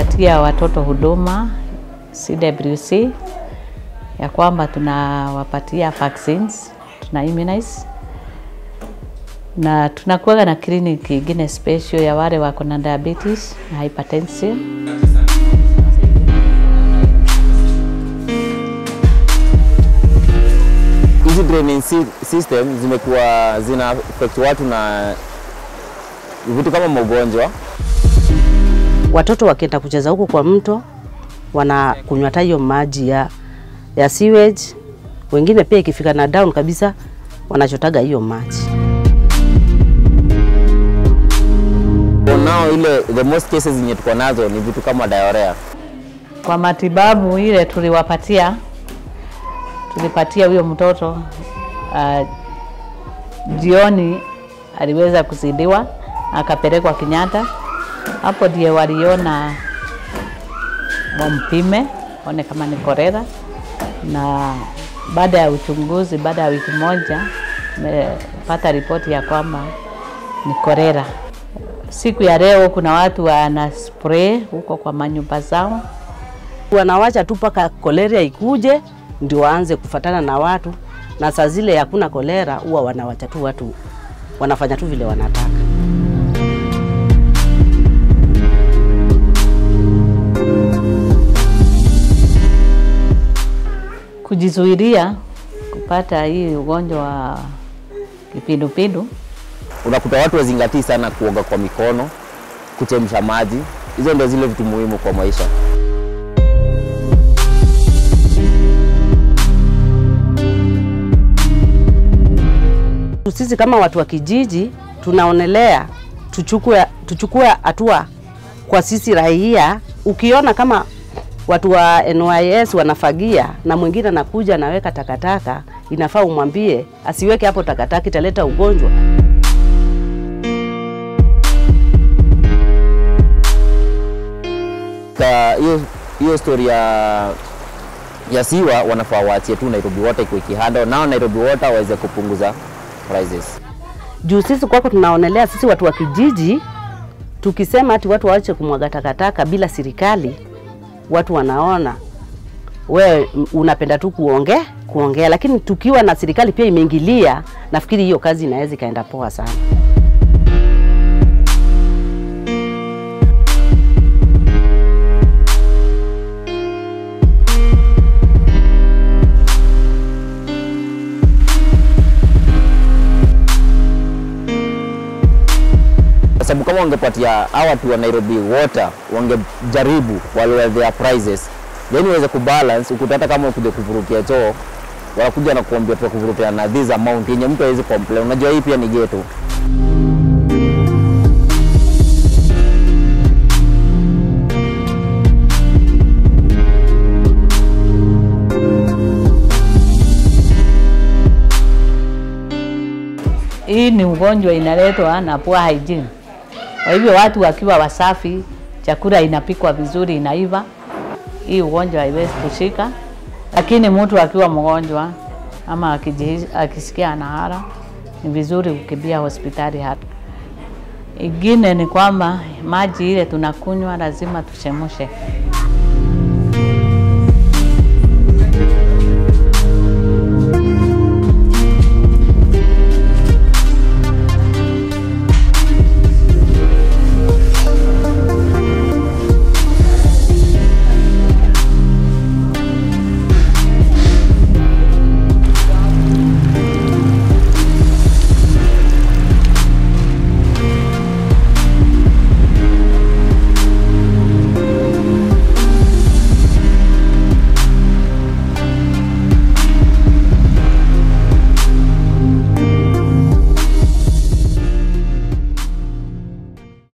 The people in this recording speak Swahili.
tunapatia watoto huduma CWC ya kwamba tunawapatia vaccines, tuna immunize na tunakuwa na kliniki ingine special ya wale wako na diabetes na hypertension. hizi draining system zimekuwa zina affect watu na vitu kama magonjwa. Watoto wakienda kucheza huko kwa mto wanakunywa hata hiyo maji ya, ya sewage. Wengine pia ikifika na down kabisa wanachotaga hiyo maji. Nao ile the most cases zenye tuko nazo ni vitu kama diarrhea. Kwa matibabu ile tuliwapatia, tulipatia huyo mtoto uh, jioni aliweza kuzidiwa akapelekwa Kenyatta. Hapo ndiye waliona wampime one kama ni korera, na baada ya uchunguzi, baada ya wiki moja tumepata ripoti ya kwamba ni korera. Siku ya leo kuna watu wana spray huko kwa manyumba zao Wanawacha tu mpaka kolera ikuje ndio waanze kufatana na watu, na saa zile hakuna kolera huwa wanawacha tu watu wanafanya tu vile wanataka. Kujizuilia kupata hii ugonjwa wa kipindupindu. Unakuta watu wazingatii sana kuoga kwa mikono, kuchemsha maji. Hizo ndio zile vitu muhimu kwa maisha. Sisi kama watu wa kijiji tunaonelea tuchukue tuchukue hatua kwa sisi raia. Ukiona kama watu wa NYS wanafagia na mwingine anakuja anaweka takataka, inafaa umwambie asiweke hapo takataka, italeta ugonjwa. Hiyo hiyo story ya ya siwa wanafaa waachie tu Nairobi Water ikuwe kihando, nao Nairobi Water waweze kupunguza prices. Juu sisi kwako tunaonelea sisi watu wa kijiji, tukisema ati watu waache kumwaga takataka bila serikali, watu wanaona we unapenda tu kuongea kuongea, lakini tukiwa na serikali pia imeingilia, nafikiri hiyo kazi inaweza ikaenda poa sana. Wangepatia hawa watu wa Nairobi Water wangejaribu wale their prices, then uweze kubalance, ukuta hata kama ukuje kuvurukia choo wanakuja na kuambia tu kuvurukia na this amount yenye mtu hawezi complain. Unajua hii pia ni ghetto. Hii ni ugonjwa inaletwa na poor hygiene. Kwa hivyo watu wakiwa wasafi, chakula inapikwa vizuri, inaiva, hii ugonjwa haiwezi kushika. Lakini mtu akiwa mgonjwa ama akisikia anahara, ni vizuri kukimbia hospitali hata. Ingine ni kwamba maji ile tunakunywa lazima tuchemshe.